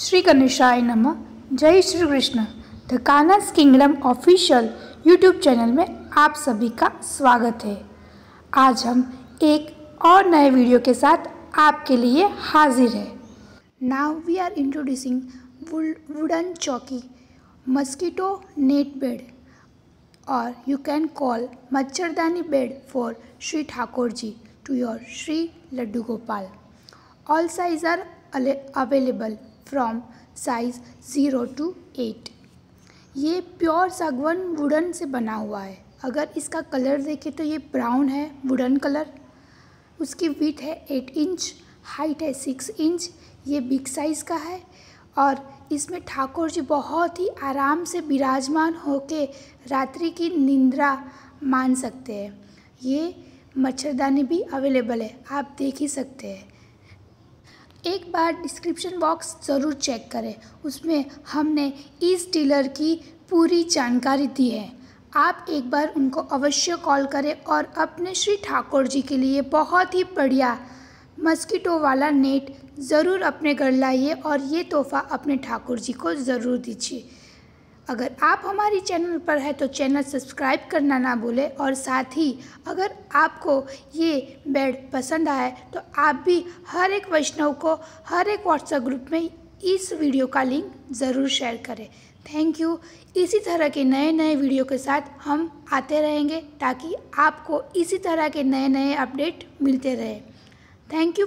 श्री गणेशाय नमः। जय Shri Krishna. The Kanha's kingdom official YouTube channel में आप सभी का स्वागत है। आज हम एक और नए वीडियो के साथ आपके लिए हाजिर है। Now we are introducing wooden chowki mosquito net bed और you can call machchhardani bed for Shri Thakur ji to your Shri Laddu Gopal all size are available from size zero to eight ये pure सागवन wooden से बना हुआ है। अगर इसका colour देखें तो ये ब्राउन है वुडन कलर उसकी विथ है एट इंच हाइट है सिक्स इंच ये बिग साइज़ का है और इसमें ठाकुर जी बहुत ही आराम से विराजमान होके रात्रि की निंद्रा मान सकते हैं। ये मच्छरदानी भी अवेलेबल है, आप देख ही सकते हैं। एक बार डिस्क्रिप्शन बॉक्स ज़रूर चेक करें। उसमें हमने इस डीलर की पूरी जानकारी दी है। आप एक बार उनको अवश्य कॉल करें और अपने श्री ठाकुर जी के लिए बहुत ही बढ़िया मस्कीटो वाला नेट ज़रूर अपने घर लाइए और ये तोहफ़ा अपने ठाकुर जी को ज़रूर दीजिए। अगर आप हमारी चैनल पर है तो चैनल सब्सक्राइब करना ना भूलें और साथ ही अगर आपको ये बेड पसंद आए तो आप भी हर एक वैष्णव को, हर एक व्हाट्सएप ग्रुप में इस वीडियो का लिंक ज़रूर शेयर करें। थैंक यू इसी तरह के नए नए वीडियो के साथ हम आते रहेंगे ताकि आपको इसी तरह के नए नए अपडेट मिलते रहे। Thank you